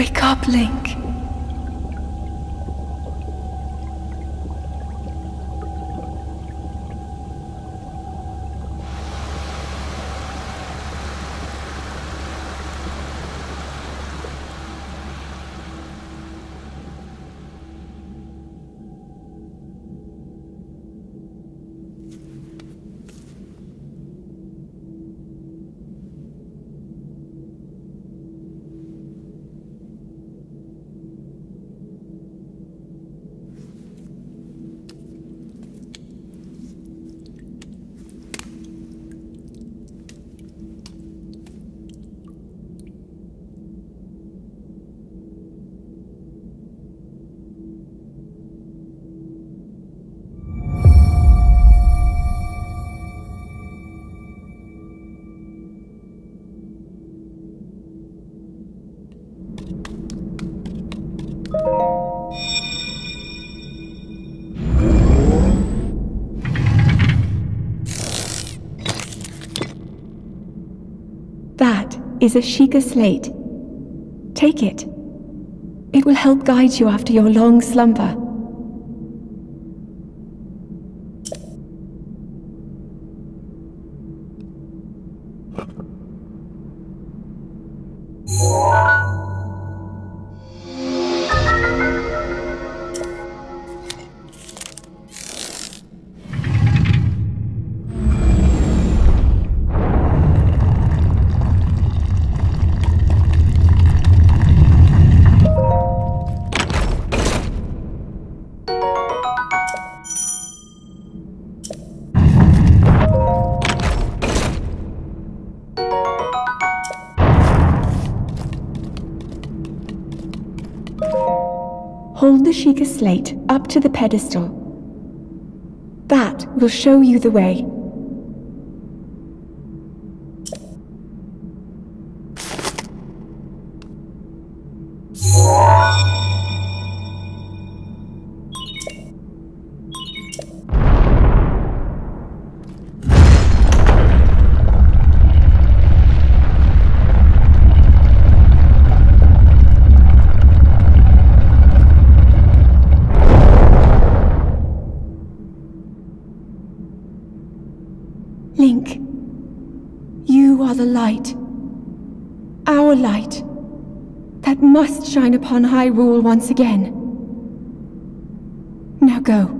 Wake up, Link. Is a Sheikah slate. Take it. It will help guide you after your long slumber. The Sheikah slate up to the pedestal. That will show you the way. The light. Our light. That must shine upon Hyrule once again. Now go.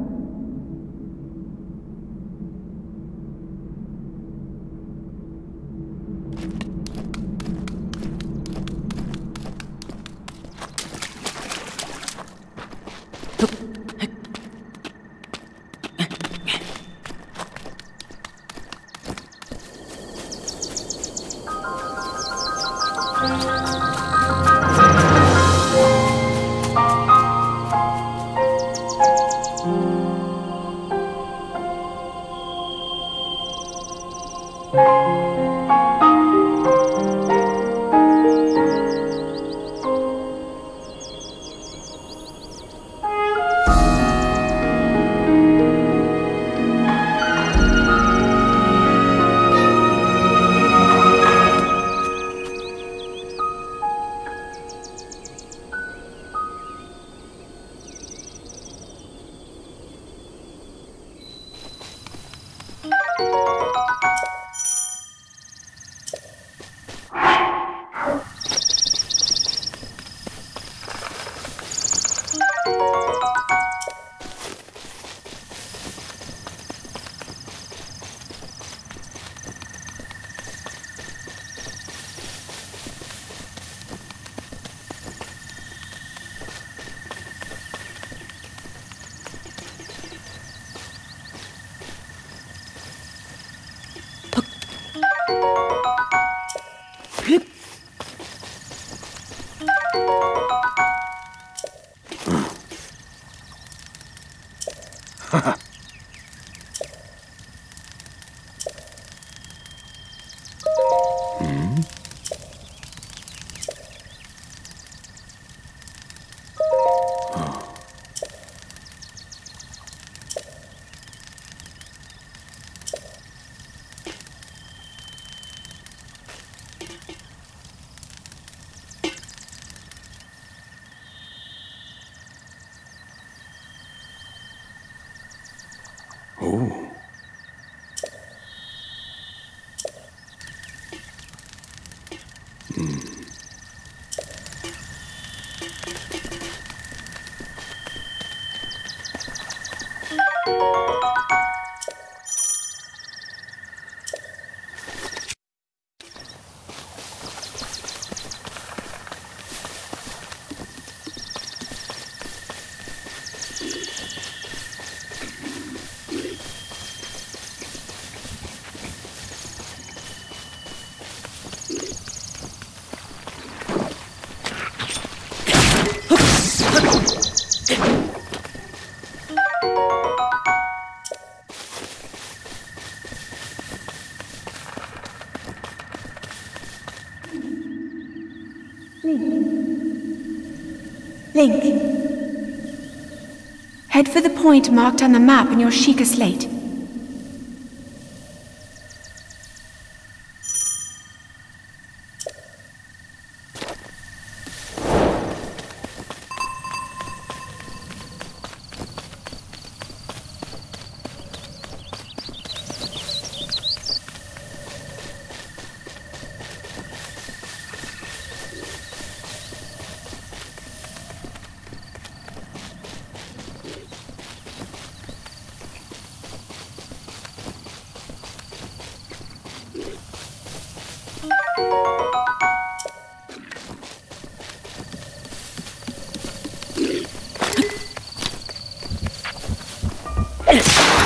Hm. Link. Head for the point marked on the map in your Sheikah slate. Ugh!